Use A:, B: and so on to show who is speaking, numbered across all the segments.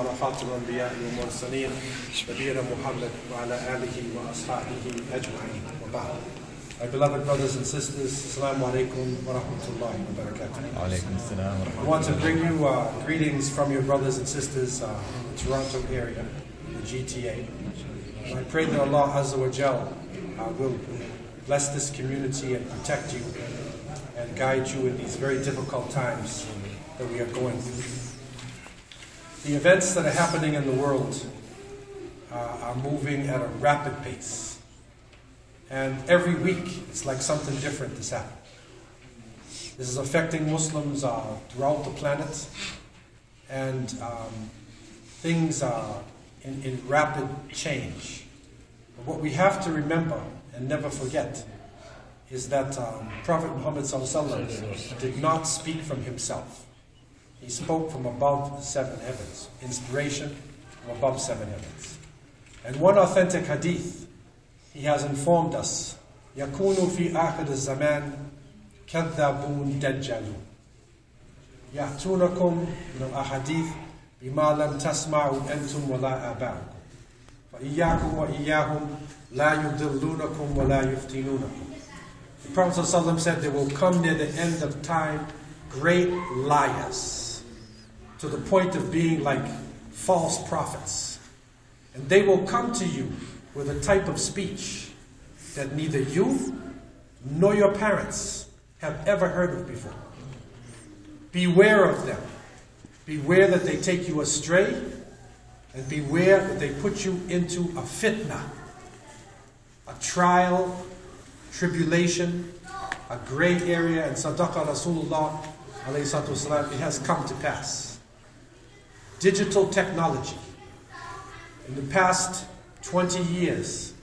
A: على خاتم الأنبياء والمرسلين نبينا محمد وعلى آله وأصحابه أجمعين وبعد My beloved brothers and sisters, Assalamu alaikum wa rahmatullahi wa barakatuh.
B: Alaikum assalam wa
A: I want to bring you uh, greetings from your brothers and sisters uh, in the Toronto area, the GTA. And I pray that Allah Azza wa Jal uh, will bless this community and protect you and guide you in these very difficult times that we are going through. The events that are happening in the world uh, are moving at a rapid pace. And every week, it's like something different is happening. This is affecting Muslims uh, throughout the planet, and um, things are in, in rapid change. But what we have to remember and never forget is that um, Prophet Muhammad did not speak from himself. He spoke from above the seven heavens, inspiration from above seven heavens. And one authentic hadith, he has informed us, يكون في آخر الزمان كذابون دجالون يأتونكم من الأحاديث بما لم تسمعوا أنتم ولا آباؤكم فإياكم وإياهم لا يضلونكم ولا يفتنونكم The Prophet ﷺ said there will come near the end of time great liars to the point of being like false prophets. And they will come to you with a type of speech that neither you nor your parents have ever heard of before. Beware of them. Beware that they take you astray, and beware that they put you into a fitna, a trial, tribulation, a gray area, and Sadaqah Rasulullah, it has come to pass. Digital technology. In the past 20 years,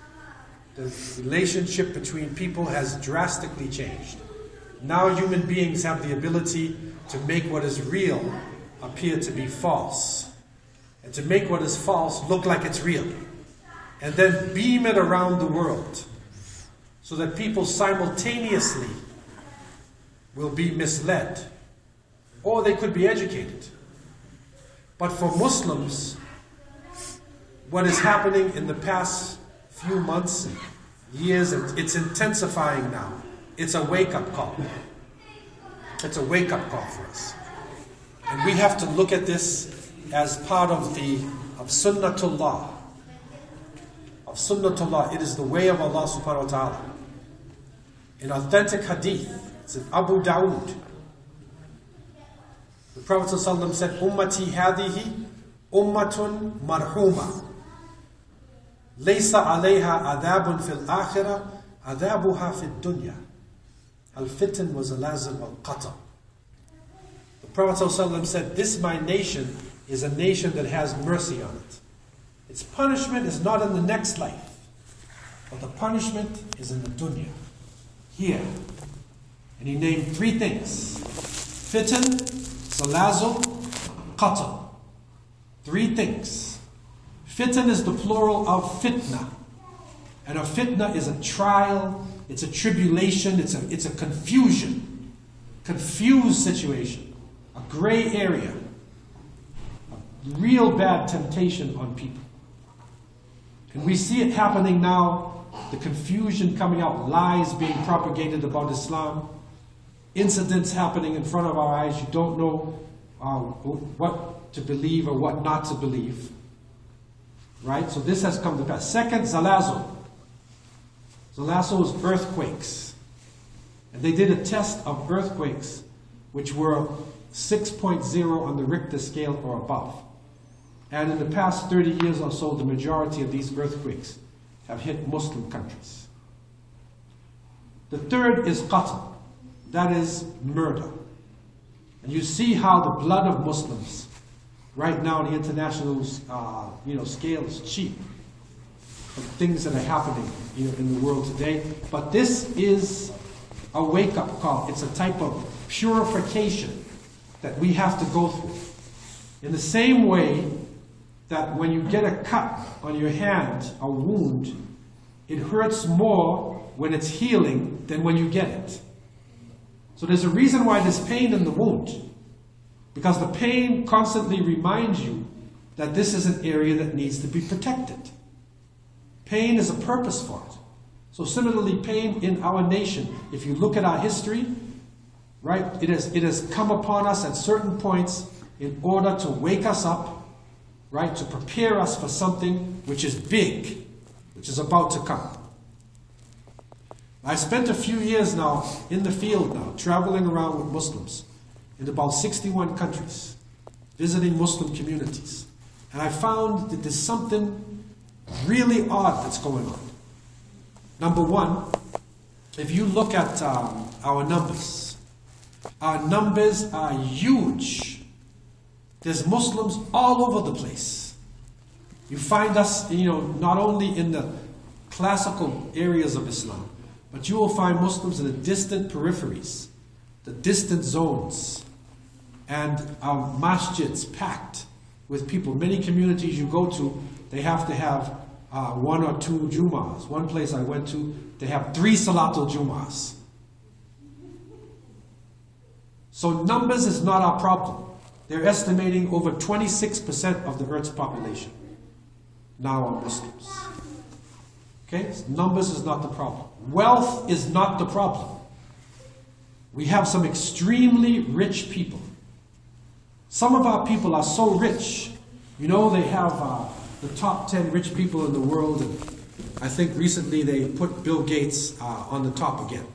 A: the relationship between people has drastically changed. Now human beings have the ability to make what is real appear to be false, and to make what is false look like it's real, and then beam it around the world so that people simultaneously will be misled, or they could be educated. But for Muslims, what is happening in the past few months, years, it's intensifying now. It's a wake up call. It's a wake up call for us. And we have to look at this as part of the of sunnatullah. Of sunnatullah. It is the way of Allah subhanahu wa ta'ala. In authentic hadith, it's in Abu Dawood. The Prophet ﷺ said, Ummati hadihi ummatun marhuma. Laysa alayha adabun fil akhirah, adabuha fil dunya. Al-fitan was a lazim al-qata. The Prophet ﷺ said, this my nation is a nation that has mercy on it. Its punishment is not in the next life, but the punishment is in the dunya, here. And he named three things. Fitan, zalazul, qatl. Three things. Fitan is the plural of fitna. And a fitna is a trial, it's a tribulation, it's a, it's a confusion, confused situation, a gray area, a real bad temptation on people. And we see it happening now, the confusion coming out, lies being propagated about Islam, incidents happening in front of our eyes, you don't know uh, what to believe or what not to believe. Right? So this has come to pass. Second, Zalazo. Zalazul is earthquakes. And they did a test of earthquakes which were 6.0 on the Richter scale or above. And in the past 30 years or so, the majority of these earthquakes have hit Muslim countries. The third is qatl, that is murder. And you see how the blood of Muslims right now on the international uh, you know, scale is cheap of things that are happening you know, in the world today. But this is a wake-up call. It's a type of purification that we have to go through. In the same way that when you get a cut on your hand, a wound, it hurts more when it's healing than when you get it. So there's a reason why there's pain in the wound. Because the pain constantly reminds you that this is an area that needs to be protected. Pain is a purpose for it. So similarly, pain in our nation, if you look at our history, right, it has, it has come upon us at certain points in order to wake us up, right, to prepare us for something which is big, which is about to come. I spent a few years now in the field now, traveling around with Muslims in about 61 countries, visiting Muslim communities. And I found that there's something really odd that's going on. Number one, if you look at um, our numbers, our numbers are huge. There's Muslims all over the place. You find us, you know, not only in the classical areas of Islam, but you will find Muslims in the distant peripheries, the distant zones, and our masjids packed with people. Many communities you go to, they have to have uh, one or two Jumas. One place I went to, they have three Salatul Jumas. So numbers is not our problem. They're estimating over 26% of the Earth's population now are Muslims. Okay? Numbers is not the problem. Wealth is not the problem. We have some extremely rich people. Some of our people are so rich. You know, they have uh, the top 10 rich people in the world, and I think recently they put Bill Gates uh, on the top again.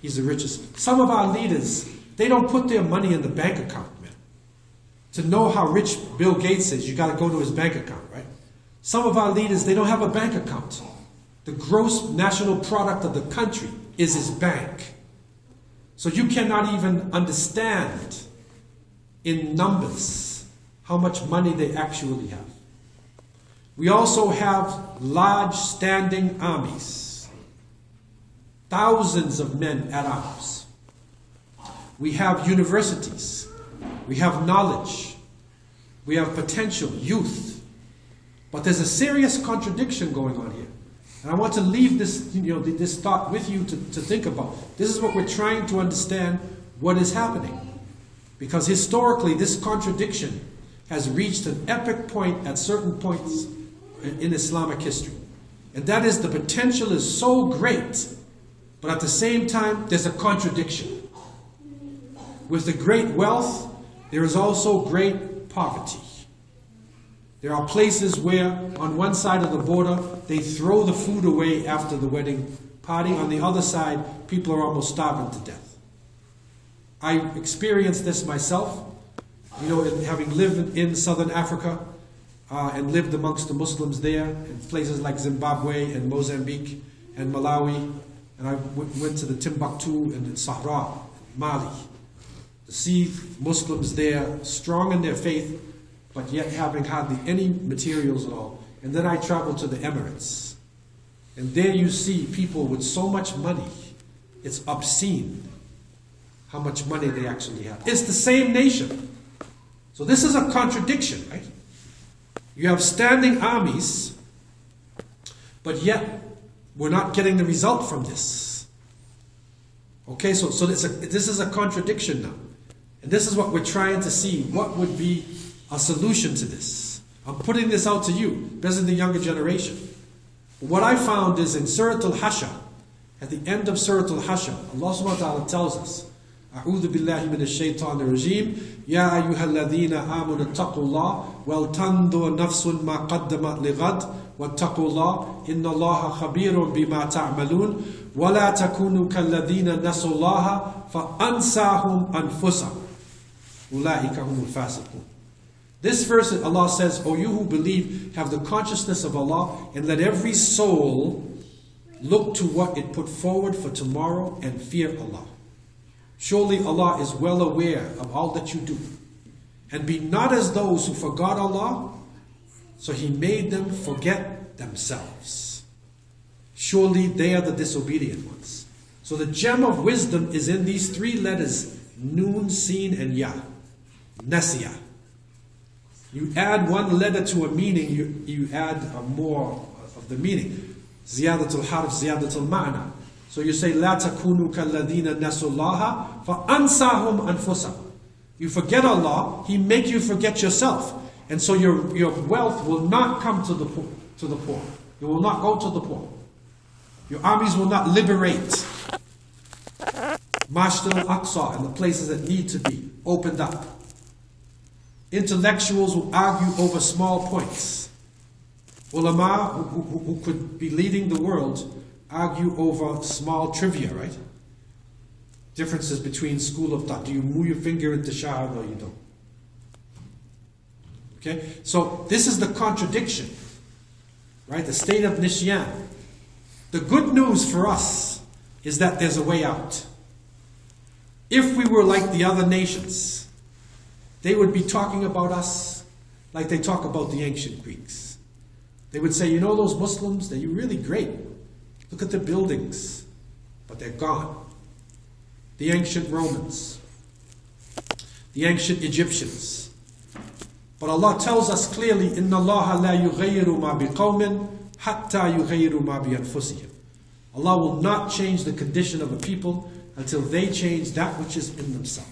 A: He's the richest. Some of our leaders, they don't put their money in the bank account, man. To know how rich Bill Gates is, you got to go to his bank account? Some of our leaders, they don't have a bank account. The gross national product of the country is his bank. So you cannot even understand in numbers how much money they actually have. We also have large standing armies, thousands of men at arms. We have universities, we have knowledge, we have potential, youth. But there's a serious contradiction going on here. And I want to leave this, you know, this thought with you to, to think about. This is what we're trying to understand what is happening. Because historically, this contradiction has reached an epic point at certain points in Islamic history. And that is the potential is so great, but at the same time, there's a contradiction. With the great wealth, there is also great poverty. There are places where, on one side of the border, they throw the food away after the wedding party. On the other side, people are almost starving to death. I experienced this myself, you know, having lived in southern Africa uh, and lived amongst the Muslims there in places like Zimbabwe and Mozambique and Malawi. And I went to the Timbuktu and Sahara, Mali, to see Muslims there strong in their faith but yet having hardly any materials at all. And then I traveled to the Emirates. And there you see people with so much money, it's obscene how much money they actually have. It's the same nation. So this is a contradiction, right? You have standing armies, but yet we're not getting the result from this. Okay, so, so this, a, this is a contradiction now. And this is what we're trying to see. What would be a solution to this. I'm putting this out to you, especially the younger generation. What I found is in Surah Al-Hashr, at the end of Surah Al-Hashr, Allah subhanahu wa ta'ala tells us, أعوذ بالله من الشيطان الرجيم يا أيها الذين آمنوا اتقوا الله ولتنظر نفس ما قدمت لغد واتقوا الله إن الله خبير بما تعملون ولا تكونوا كالذين نسوا الله فأنساهم أنفسهم أولئك هم الفاسقون this verse, Allah says, O you who believe, have the consciousness of Allah, and let every soul look to what it put forward for tomorrow and fear Allah. Surely Allah is well aware of all that you do. And be not as those who forgot Allah, so He made them forget themselves. Surely they are the disobedient ones. So the gem of wisdom is in these three letters, Noon, Seen, and Ya. Nasiya. You add one letter to a meaning, you, you add more of the meaning. زيادة الحرف زيادة المعنى. So you say لا تكونوا كالذين نسوا الله فأنساهم أنفسهم. You forget Allah, He make you forget yourself. And so your, your wealth will not come to the poor, to the poor. It will not go to the poor. Your armies will not liberate Masjid al-Aqsa and the places that need to be opened up. Intellectuals will argue over small points. Ulama, who, who, who could be leading the world, argue over small trivia, right? Differences between school of thought. Do you move your finger in tashahhud or you don't? Okay? So this is the contradiction, right? The state of Nisyan. The good news for us is that there's a way out. If we were like the other nations, they would be talking about us like they talk about the ancient Greeks. They would say, you know those Muslims, they're really great. Look at the buildings, but they're gone. The ancient Romans, the ancient Egyptians. But Allah tells us clearly, إِنَّ اللَّهَ لَا يُغَيِّرُ مَا بِقَوْمٍ حَتَّى يُغَيِّرُ مَا بِأَنفُسِهِمْ Allah will not change the condition of a people until they change that which is in themselves.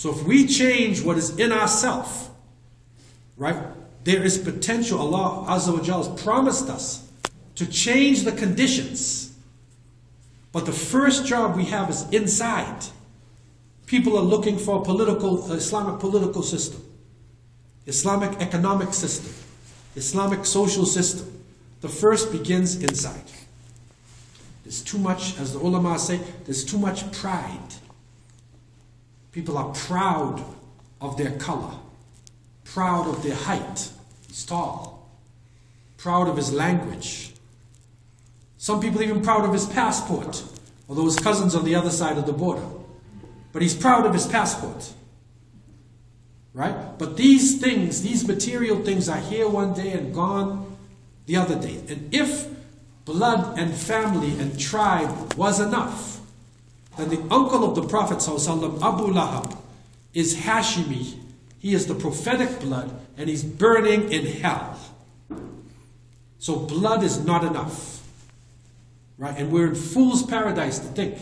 A: So if we change what is in ourselves, right, there is potential. Allah Azza wa has promised us to change the conditions. But the first job we have is inside. People are looking for a political, uh, Islamic political system, Islamic economic system, Islamic social system. The first begins inside. There's too much, as the ulama say, there's too much pride. People are proud of their color, proud of their height. He's tall. Proud of his language. Some people even proud of his passport, although his cousin's on the other side of the border. But he's proud of his passport. Right? But these things, these material things, are here one day and gone the other day. And if blood and family and tribe was enough, then the uncle of the Prophet Abu Lahab, is Hashimi. He is the prophetic blood and he's burning in hell. So blood is not enough. Right? And we're in fool's paradise to think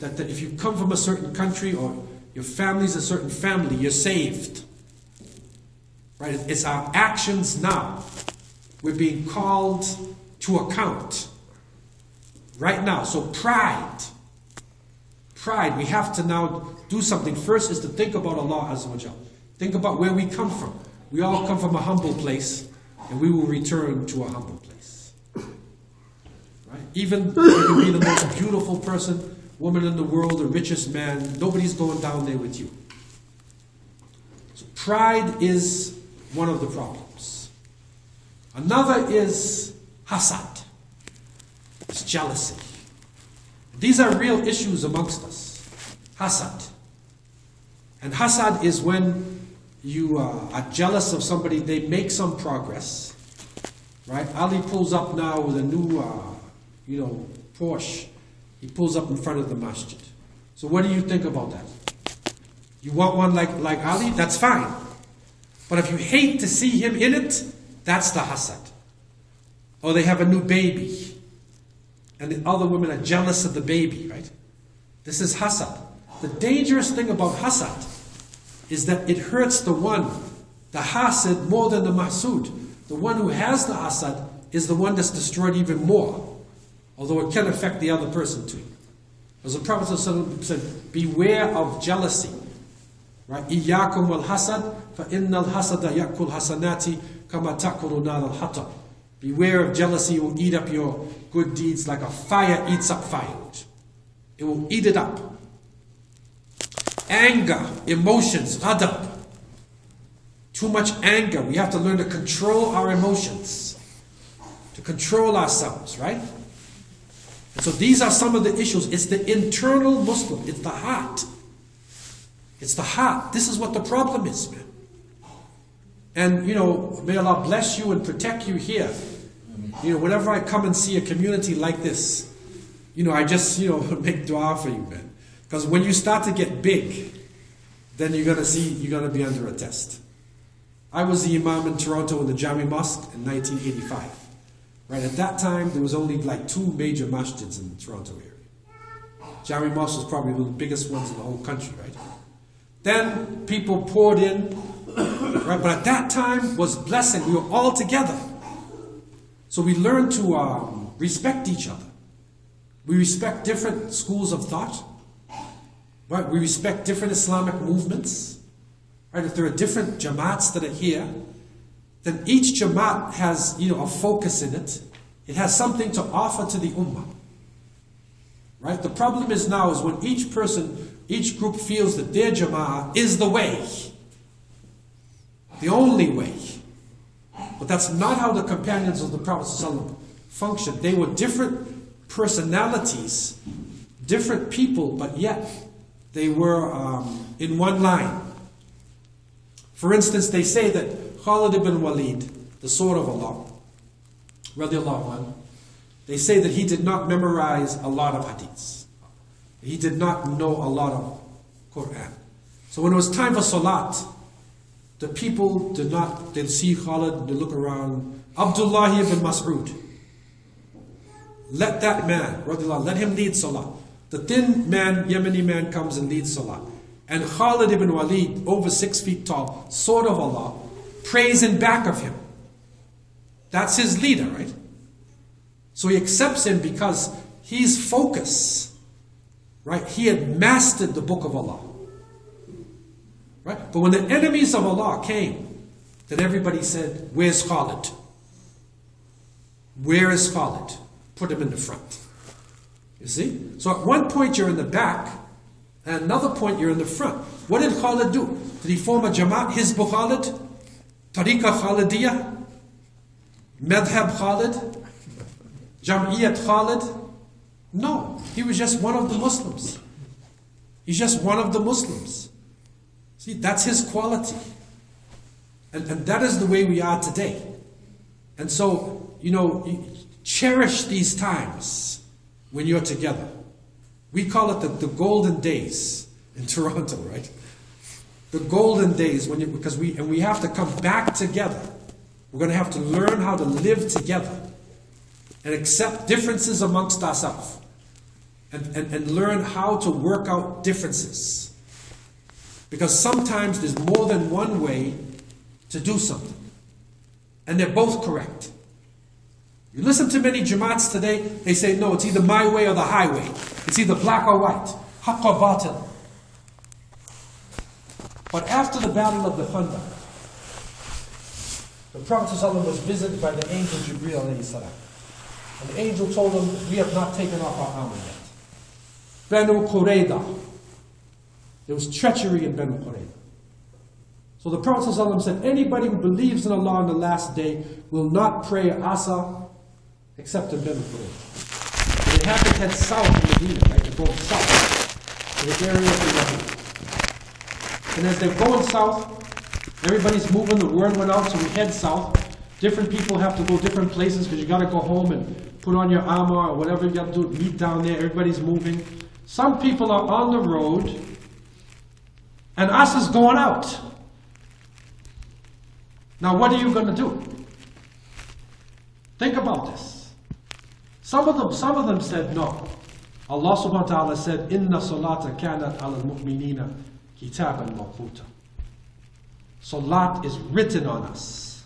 A: that, that if you come from a certain country or your family's a certain family, you're saved. Right? It's our actions now. We're being called to account right now. So, pride. Pride, we have to now do something. First is to think about Allah Azza wa Jal. Think about where we come from. We all come from a humble place, and we will return to a humble place. Right? Even you can be the most beautiful person, woman in the world, the richest man, nobody's going down there with you. So pride is one of the problems. Another is Hasad. It's jealousy. These are real issues amongst us. Hasad. And hasad is when you uh, are jealous of somebody, they make some progress. Right? Ali pulls up now with a new, uh, you know, Porsche. He pulls up in front of the masjid. So what do you think about that? You want one like, like Ali? That's fine. But if you hate to see him in it, that's the hasad. Or they have a new baby And the other women are jealous of the baby, right? This is hasad. The dangerous thing about hasad is that it hurts the one, the hasid, more than the mahsud. The one who has the hasad is the one that's destroyed even more, although it can affect the other person too. As the Prophet said, beware of jealousy. Right? إِيَّاكُمْ وَالْحَسَدْ فَإِنَّ الْحَسَدَ يَأْكُلْ حَسَنَاتِ كَمَا تَأْكُلُ نَارَ الْحَطَبِ Beware of jealousy, it will eat up your good deeds like a fire eats up firewood. It will eat it up. Anger, emotions, ghadab. Too much anger. We have to learn to control our emotions, to control ourselves, right? And so these are some of the issues. It's the internal Muslim, it's the heart. It's the heart. This is what the problem is, man. And, you know, may Allah bless you and protect you here. You know, whenever I come and see a community like this, you know, I just, you know, make dua for you, man. Because when you start to get big, then you're going to see, you're going to be under a test. I was the imam in Toronto in the Jami Mosque in 1985. Right, at that time, there was only like two major masjids in the Toronto area. Jami Mosque was probably one of the biggest ones in the whole country, right? Then people poured in Right? But at that time was blessing. We were all together. So we learn to um, respect each other. We respect different schools of thought. Right? We respect different Islamic movements. Right? If there are different jamaats that are here, then each jamaat has you know a focus in it. It has something to offer to the ummah. Right? The problem is now is when each person, each group feels that their jama'ah is the way. The only way. But that's not how the companions of the Prophet ﷺ functioned. They were different personalities, different people, but yet they were um, in one line. For instance, they say that Khalid ibn Walid, the sword of Allah, radiallahu anhu, they say that he did not memorize a lot of hadiths. He did not know a lot of Quran. So when it was time for salat, the people did not, they'd see Khalid, they look around. Abdullah ibn Mas'ud. Let that man, let him lead salah. The thin man, Yemeni man, comes and leads salah. And Khalid ibn Walid, over six feet tall, sword of Allah, prays in back of him. That's his leader, right? So he accepts him because he's focus. Right? He had mastered the book of Allah. Right? But when the enemies of Allah came, then everybody said, Where's Khalid? Where is Khalid? Put him in the front. You see? So at one point you're in the back, and another point you're in the front. What did Khalid do? Did he form a Jamaat, Hizb Khalid? Tariqa Khalidiyah? Madhab Khalid? Jam'iyyat Khalid? No, he was just one of the Muslims. He's just one of the Muslims. See, that's his quality. And, and that is the way we are today. And so, you know, cherish these times when you're together. We call it the, the golden days in Toronto, right? The golden days when you, because we, and we have to come back together. We're going to have to learn how to live together and accept differences amongst ourselves and, and, and learn how to work out differences. Because sometimes there's more than one way to do something, and they're both correct. You listen to many Jamaats today, they say, no, it's either my way or the highway. It's either black or white, haqq or batil. But after the Battle of the Khandaq, the Prophet was visited by the angel salam. And the angel told him, We have not taken off our armor yet. Banu Qurayda. There was treachery in Banu Qurayda. So the Prophet ﷺ said, Anybody who believes in Allah on the last day will not pray Asa except in Banu. They have to head south in Medina, right? They're going south to the area of the Yahud. And as they're going south, everybody's moving, the word went out, so we head south. Different people have to go different places because you got to go home and put on your armor or whatever you got to do, meet down there. Everybody's moving. Some people are on the road, and us is going out. Now, what are you going to do? Think about this. Some of them, some of them said no. Allah subhanahu wa ta'ala said, Inna salata kanat al mu'minina kitaban mawquta. Salat is written on us.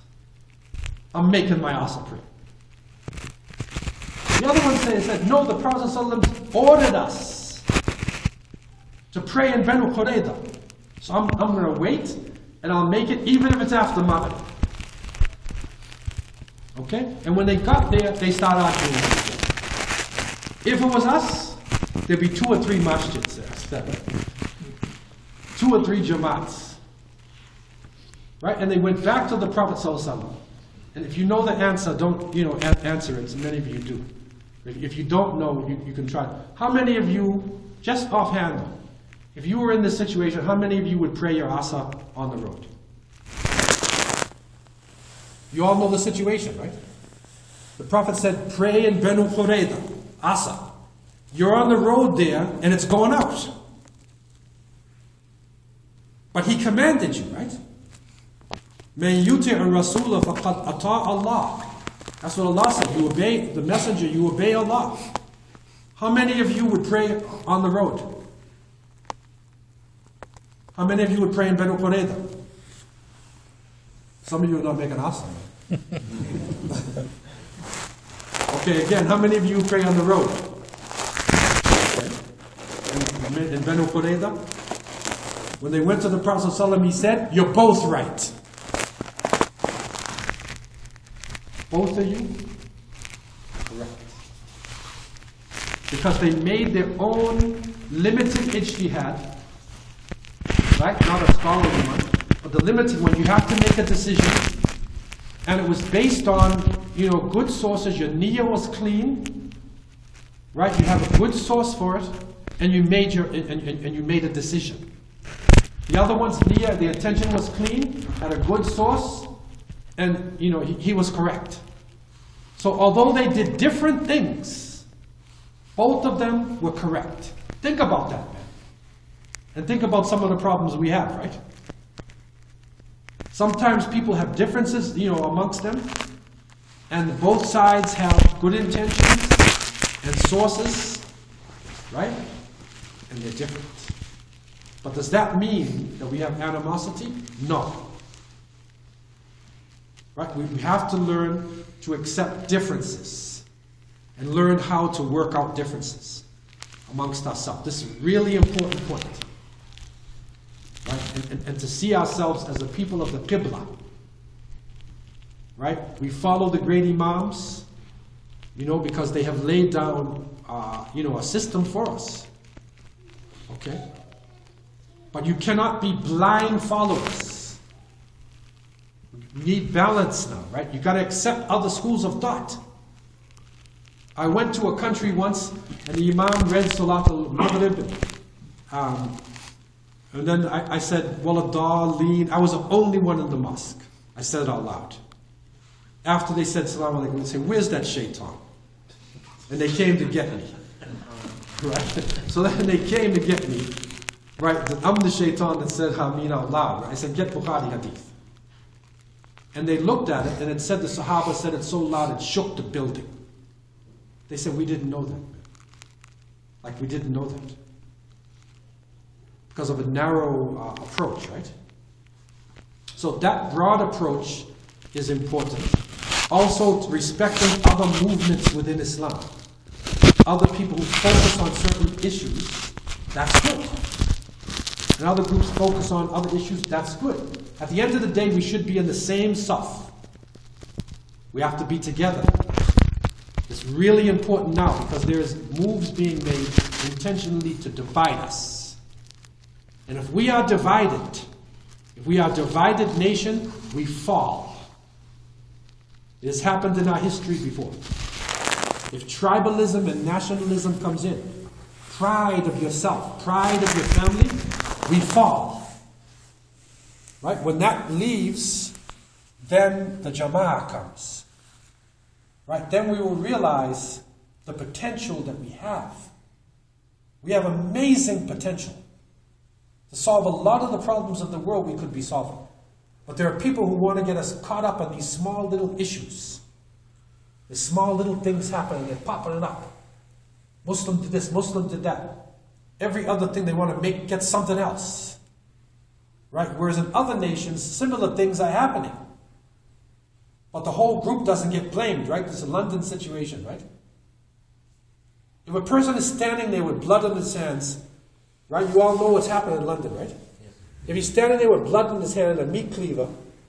A: I'm making my asa pray. The other one said, said no, the Prophet ordered us to pray in Banu Qurayda. So I'm, I'm going to wait and I'll make it even if it's after Maghrib. Okay? And when they got there, they started arguing. If it was us, there'd be two or three masjids there. Two or three jamaats. Right? And they went back to the Prophet ﷺ. And if you know the answer, don't, you know, answer it. Many of you do. If you don't know, you, you can try. How many of you, just offhand, if you were in this situation, how many of you would pray your asa on the road? You all know the situation, right? The Prophet said, pray in Benu asa. You're on the road there, and it's going out. But he commanded you, right? Man yuti' Rasulullah faqad ata Allah. That's what Allah said. You obey the messenger, you obey Allah. How many of you would pray on the road? How many of you would pray in Qurayda? Some of you are not make making awesome. okay, again, how many of you pray on the road? Okay. In, in Qurayza, when they went to the Prophet ﷺ, he said, You're both right. Both of you? Correct. Because they made their own limited ijtihad, right? Not a scholarly one, but the limited one. You have to make a decision. And it was based on, you know, good sources. Your niyyah was clean, right? You have a good source for it, and you made your and, and, and you made a decision. The other one's niyyah, the intention was clean, had a good source, and you know he, he was correct. So although they did different things, both of them were correct. Think about that. And think about some of the problems we have, right? Sometimes people have differences, you know, amongst them, and both sides have good intentions and sources, right? And they're different. But does that mean that we have animosity? No. Right? We, have to learn to accept differences and learn how to work out differences amongst ourselves. This is a really important point. Right? And, and, and to see ourselves as a people of the Qibla. Right? We follow the great Imams, you know, because they have laid down, uh, you know, a system for us. Okay? But you cannot be blind followers. You need balance now, right? You got to accept other schools of thought. I went to a country once, and the Imam read Salat al-Maghrib, um, and then I, I said, Waladallin. I was the only one in the mosque. I said it out loud. After they said Salam alaikum, they said, Where's that shaitan? And they came to get me. Right? So then they came to get me. Right, I'm the shaitan that said Hameen out loud. Right? I said, get Bukhari hadith. And they looked at it, and it said the Sahaba said it so loud it shook the building. They said, we didn't know that. Like we didn't know that. Because of a narrow uh, approach, right? So that broad approach is important. Also, respecting other movements within Islam. Other people who focus on certain issues, that's good and other groups focus on other issues, that's good. At the end of the day, we should be in the same saf. We have to be together. It's really important now because there's moves being made intentionally to divide us. And if we are divided, if we are a divided nation, we fall. It has happened in our history before. If tribalism and nationalism comes in, pride of yourself, pride of your family, we fall. Right? When that leaves, then the Jama'ah comes. Right? Then we will realize the potential that we have. We have amazing potential solve a lot of the problems of the world we could be solving. But there are people who want to get us caught up on these small little issues. The small little things happening and popping it up. Muslim did this, Muslim did that. Every other thing they want to make get something else. Right? Whereas in other nations, similar things are happening. But the whole group doesn't get blamed, right? This is a London situation, right? If a person is standing there with blood on his hands, right? You all know what's happening in London, right? Yes. If he's standing there with blood in his hand and a meat cleaver,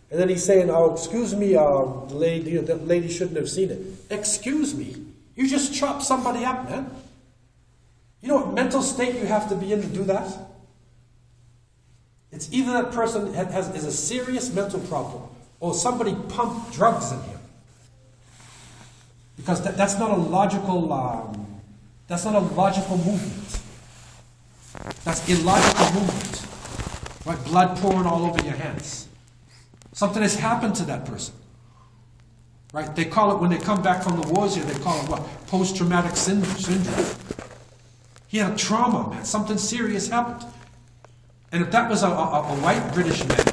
A: and then he's saying, "Oh, excuse me, uh, lady, the lady shouldn't have seen it." Excuse me, you just chopped somebody up, man. You know what mental state you have to be in to do that? It's either that person has, has a serious mental problem or somebody pumped drugs in him. Because that, that's not a logical, um, that's not a logical movement. That's illogical movement. Right? Blood pouring all over your hands. Something has happened to that person. Right? They call it, when they come back from the wars here, they call it what? Post-traumatic syndrome. He had a trauma, man. Something serious happened. And if that was a, a, a white British man,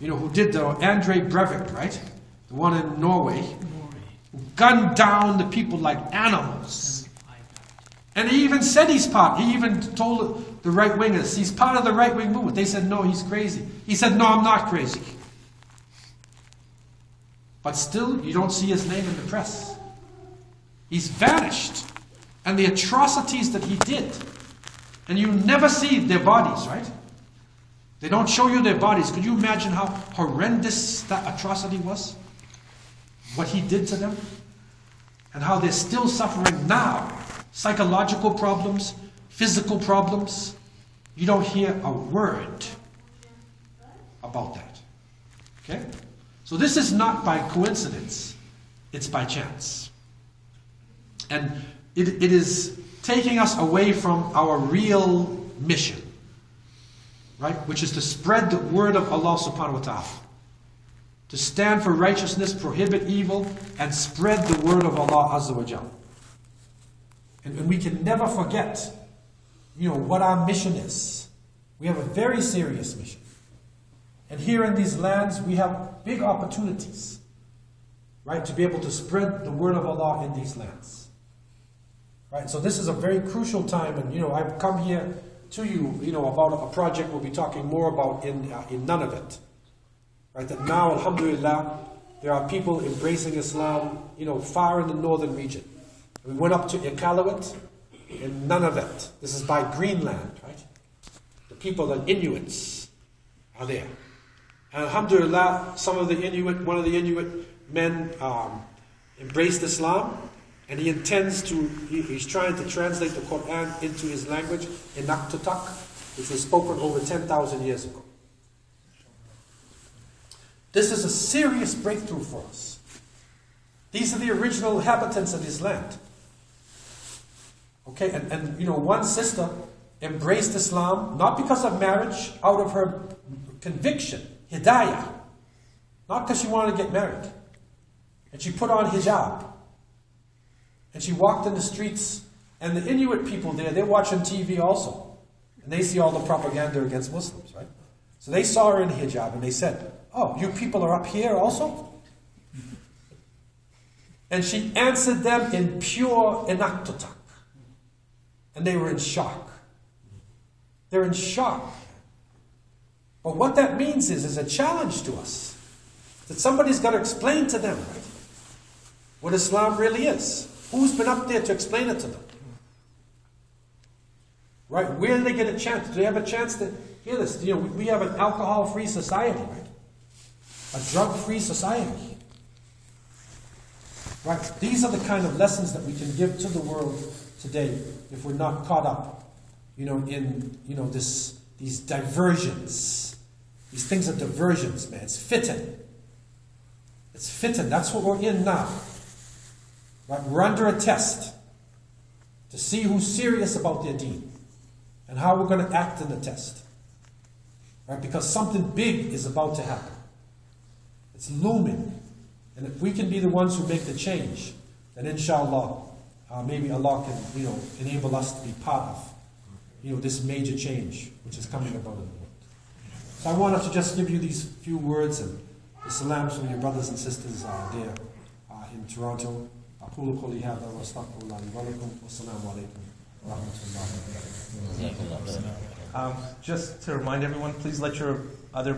A: you know, who did the Andre Breivik, right? The one in Norway, who gunned down the people like animals. And he even said he's part. He even told the right wingers he's part of the right wing movement. They said, no, he's crazy. He said, no, I'm not crazy. But still, you don't see his name in the press. He's vanished. And the atrocities that he did. And you never see their bodies, right? They don't show you their bodies. Could you imagine how horrendous that atrocity was? What he did to them? And how they're still suffering now. Psychological problems, physical problems. You don't hear a word about that. Okay? So this is not by coincidence, it's by chance. And it, it is taking us away from our real mission, right? Which is to spread the word of Allah subhanahu wa ta'ala. To stand for righteousness, prohibit evil, and spread the word of Allah Azza wa Jal. And, and we can never forget, you know, what our mission is. We have a very serious mission. And here in these lands, we have big opportunities, right, to be able to spread the word of Allah in these lands. Right, so this is a very crucial time, and you know, I've come here to you, you know, about a project we'll be talking more about in, uh, in Nunavut. Right, that now, alhamdulillah, there are people embracing Islam, you know, far in the northern region. We went up to Iqaluit in Nunavut. This is by Greenland, right? The people, the Inuits, are there. And alhamdulillah, some of the Inuit, one of the Inuit men um, embraced Islam, and he intends to, he, he's trying to translate the Quran into his language, Inuktitut, which was spoken over 10,000 years ago. This is a serious breakthrough for us. These are the original inhabitants of this land. Okay, and, and you know, one sister embraced Islam not because of marriage, out of her conviction, hidayah, not because she wanted to get married. And she put on hijab. And she walked in the streets, and the Inuit people there, they're watching TV also. And they see all the propaganda against Muslims, right? So they saw her in hijab and they said, Oh, you people are up here also? And she answered them in pure Inuktitut. And they were in shock. They're in shock. But what that means is, is a challenge to us. That somebody's got to explain to them what Islam really is. Who's been up there to explain it to them? Right? Where do they get a chance? Do they have a chance to hear this? You know, we have an alcohol-free society, right? A drug-free society. Right? These are the kind of lessons that we can give to the world today if we're not caught up, you know, in you know this these diversions. These things are diversions, man. It's fitna. It's fitna. That's what we're in now. Right? We're under a test to see who's serious about their deen and how we're going to act in the test. Right? Because something big is about to happen. It's looming. And if we can be the ones who make the change, then inshallah, uh, maybe Allah can, you know, enable us to be part of, you know, this major change which is coming about in the world. So I wanted to just give you these few words and the salams from your brothers and sisters uh, there uh, in Toronto. أقول قولي هذا وأستغفر الله لي ولكم والسلام عليكم ورحمة الله وبركاته.
B: Um, just to remind everyone, please let your other